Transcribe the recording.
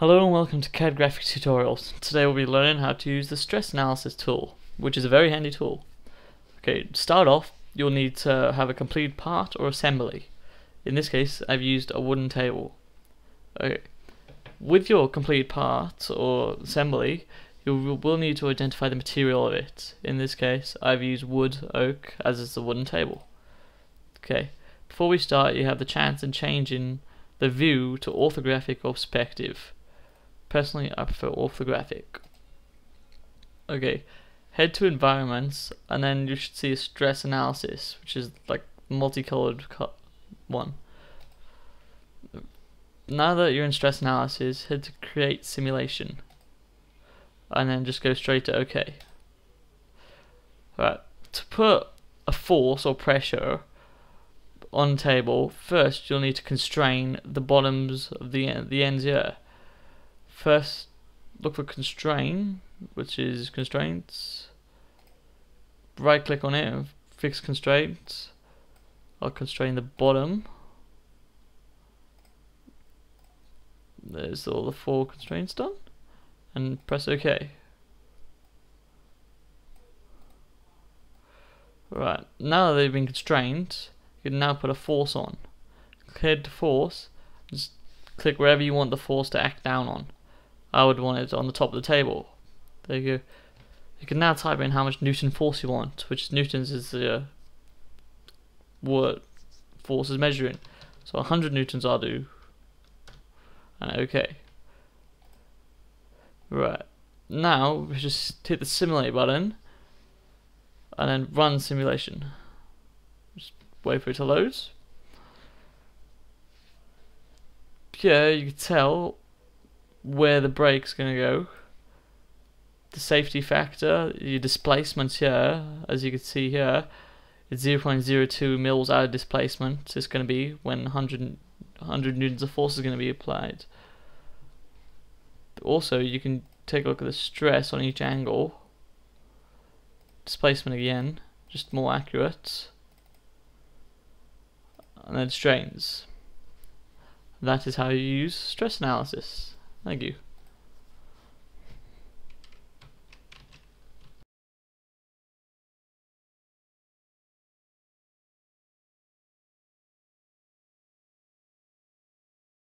Hello and welcome to CAD Graphics Tutorials. Today we'll be learning how to use the stress analysis tool, which is a very handy tool. Okay, to start off, you'll need to have a complete part or assembly. In this case, I've used a wooden table. Okay, with your complete part or assembly, you will need to identify the material of it. In this case, I've used wood, oak, as is the wooden table. Okay, before we start, you have the chance in changing the view to orthographic or perspective. Personally, I prefer orthographic. Okay, head to environments, and then you should see a stress analysis, which is like multicolored one. Now that you're in stress analysis, head to create simulation, and then just go straight to OK. Right, to put a force or pressure on table, first you'll need to constrain the bottoms of the the ends here. First, look for constrain, which is constraints. Right click on it and fix constraints. I'll constrain the bottom. There's all the four constraints done. And press OK. Right, now that they've been constrained, you can now put a force on. Head to force, just click wherever you want the force to act down on. I would want it on the top of the table. There you go. You can now type in how much Newton force you want, which Newtons is the uh, what force is measuring. So 100 Newtons I'll do. And okay. Right. Now, we just hit the simulate button and then run simulation. Just wait for it to load. Yeah, you can tell where the break's going to go. The safety factor, your displacement here, as you can see here, is 0.02 mils out of displacement. It's going to be when 100, 100 newtons of force is going to be applied. Also, you can take a look at the stress on each angle. Displacement again, just more accurate. And then strains. That is how you use stress analysis. Thank you.